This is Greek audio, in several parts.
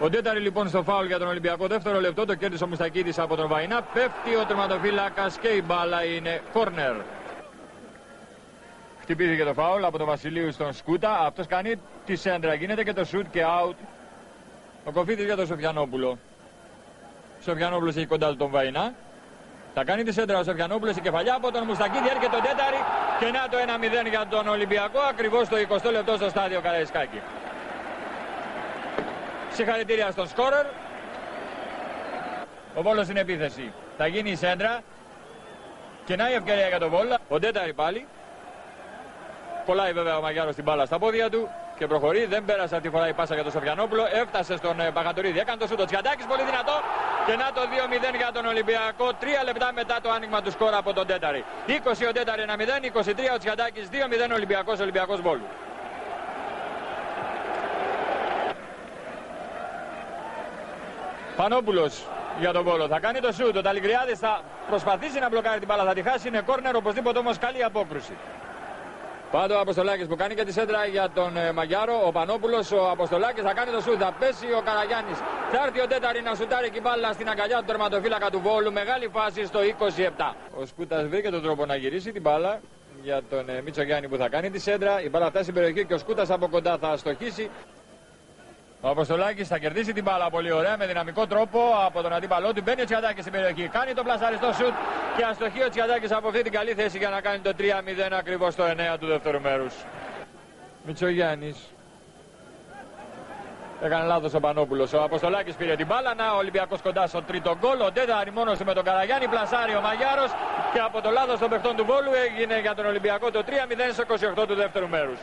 Ο Ντέταρη λοιπόν στο φάουλ για τον Ολυμπιακό δεύτερο λεπτό το κέρδισε ο Μουστακίδης από τον Βαϊνά. Πέφτει ο τερματοφύλακας και η μπάλα είναι κόρνερ. Χτυπήθηκε το φάουλ από τον Βασιλείου στον Σκούτα. Αυτός κάνει τη σέντρα. Γίνεται και το σουτ και out. Ο Κοφίτης για τον Σοφιανόπουλο. Σοφιανόπουλος έχει κοντά του τον Βαϊνά. Θα κάνει τη σέντρα ο Σοφιανόπουλος η κεφαλιά από τον Μουστακίδη. Έρχεται τον Τέταρη και να το 1-0 για τον Ολυμπιακό. Ακριβώς το 20 λεπτό στο στάδιο Καραϊσκάκη. Συγχαρητήρια στον σκόρερ. Ο Βόλος στην επίθεση. Θα γίνει η σέντρα. Και να η ευκαιρία για τον Βόλο. Ο Ντέταρη πάλι. Κολλάει βέβαια ο Μαγιάρος την μπάλα στα πόδια του και προχωρεί. Δεν πέρασε αυτή τη φορά η πάσα για τον Σοφιανόπουλο. Έφτασε στον ε, Παγατορίδη. Έκανε το σούτο. Τσιαντάκης πολύ δυνατό. Και να το 2-0 για τον Ολυμπιακό. Τρία λεπτά μετά το άνοιγμα του σκόρα από τον Τέταρη. 20 ο Τέταρη 1-0. 23 ο Τσιαντάκης 2-0 Ολυμπιακός Ολυμπιακός Βόλου. Πανόπουλος για τον Βόλο. Θα κάνει το σούτ. Ο Ταλικριάδης θα προσπαθήσει να μπλοκάρει την μπάλα. Θα τη χάσει. Είναι κόρνερ. Οπωσδήποτε όμως καλή απόκρουση. Πάντω ο Αποστολάκης που κάνει και τη σέντρα για τον ε, Μαγιάρο. Ο Πανόπουλος, ο Αποστολάκης θα κάνει το σούτ. Θα πέσει ο Καραγιάννης. Θα έρθει ο Τέταρη να σουτάρει και μπάλα στην αγκαλιά του τερματοφύλακα του Βόλου. Μεγάλη φάση στο 27. Ο Σκούτας βρήκε τον τρόπο να γυρίσει την μπάλα για τον ε, Μίτσο Γιάννη που θα κάνει τη σέντρα. Η μπάλα φτάσει στην περιοχή και ο Σκούτας από κοντά θα στοχίσει. Ο Αποστολάκης θα κερδίσει την μπάλα πολύ ωραία με δυναμικό τρόπο από τον αντίπαλό του. Μπαίνει ο Τσιαντάκης στην περιοχή. Κάνει το πλασαριστό σουτ και αστοχεί ο Τσιαντάκης από αυτή την καλή θέση για να κάνει το 3-0 ακριβώς το 9 του δεύτερου μέρους. Μητσογιάννης. Έκανε λάθος ο Πανόπουλος. Ο Αποστολάκης πήρε την μπάλα. Να ο Ολυμπιακός κοντά στο τρίτο γκολ. Ο Ντέταρη μόνο με τον Καραγιάννη. Πλασάρει ο Μαγιάρος και από το λάθος των παιχτών του Βόλου έγινε για τον Ολυμπιακό το 3-0 στο 28 του δεύτερου μέρους.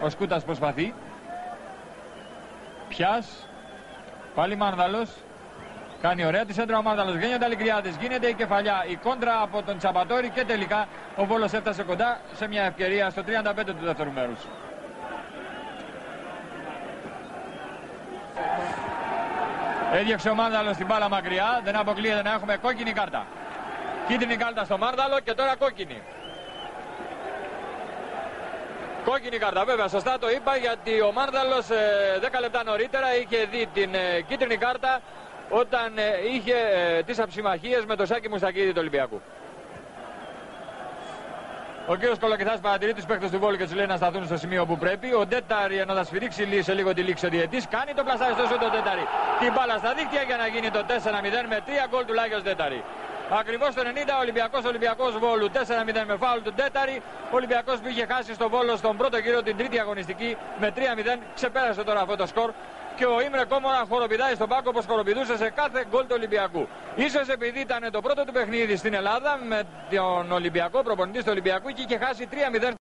Ο Σκούτας προσπαθεί. Πιάς. Πάλι Μάρδαλος. Κάνει ωραία τη σέντρα ο Μάρδαλος. Βγαίνει ο Ταλικριάδης. Γίνεται η κεφαλιά. Η κόντρα από τον Τσαπατόρη και τελικά ο Βόλος έφτασε κοντά σε μια ευκαιρία στο 35 του δεύτερου μέρους. Έδιωξε ο Μάρδαλος την μπάλα μακριά. Δεν αποκλείεται να έχουμε κόκκινη κάρτα. Κίτρινη κάρτα στο Μάρδαλο και τώρα κόκκινη. Κόκκινη κάρτα, βέβαια, σωστά το είπα γιατί ο Μάρδαλος 10 ε, λεπτά νωρίτερα είχε δει την ε, κίτρινη κάρτα όταν ε, είχε τις αψημαχίες με το Σάκη Μουστακίδη του Ολυμπιακού. Ο κύριος Κολοκυθάς παρατηρεί τους παίκτες του Βόλου και τους λέει να σταθούν στο σημείο που πρέπει. Ο Ντέταρη ενώ θα σφυρίξει σε λίγο τη λήξη ο διετή κάνει το πλασάριστο σου τον Ντέταρη. Την μπάλα στα δίκτυα για να γίνει το 4-0 με 3 γκολ του Λάγιος Ντέταρη. Ακριβώς το 90 Ολυμπιακός Ολυμπιακός Βόλου 4-0 με φάουλ του Τέταρη. Ολυμπιακός που είχε χάσει στο Βόλο στον πρώτο γύρο την τρίτη αγωνιστική με 3-0. Ξεπέρασε τώρα αυτό το σκορ. Και ο Ήμρε Κόμορα χοροπηδάει στον πάκο όπως χοροπηδούσε σε κάθε γκολ του Ολυμπιακού. Ίσως επειδή ήταν το πρώτο του παιχνίδι στην Ελλάδα με τον Ολυμπιακό, προπονητής του Ολυμπιακού και είχε χάσει 3-0